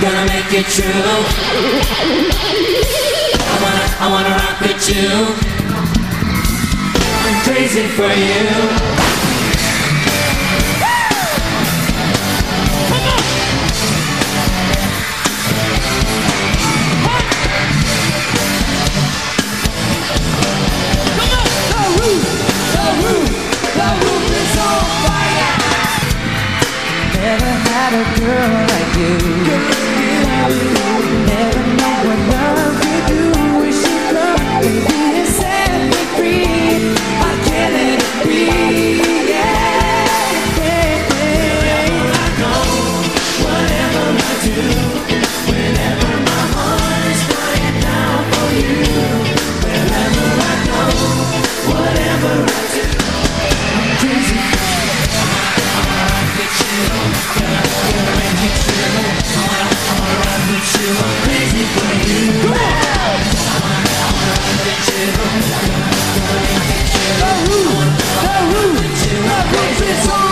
gonna make it true. I wanna, I wanna rock with you. I'm crazy for you. A girl like you. Cause it's all